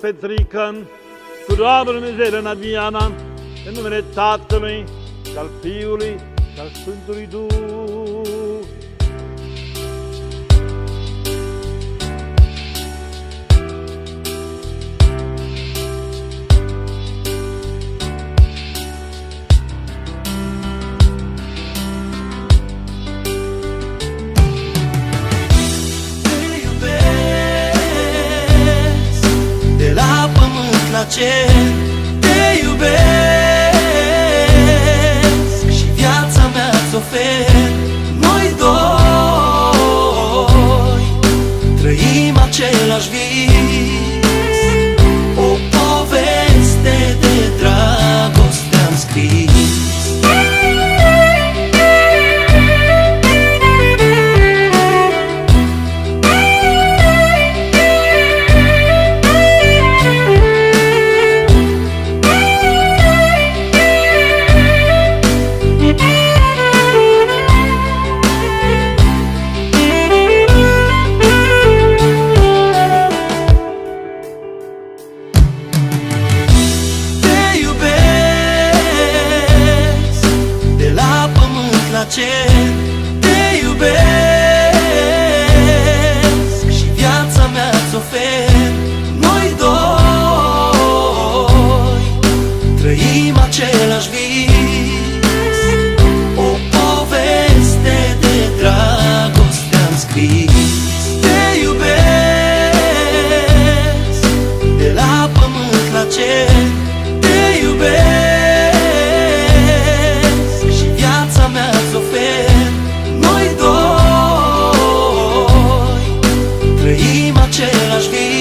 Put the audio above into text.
petrică cu doamnă Dumnezeu în Adiana, în numele Tatălui și al Fiului și al Sfântului Duh. Pământ la cer Te iubesc pământ la cer Te iubesc Și viața mea ți ofer Noi doi. Trăim același vis אם את של השביל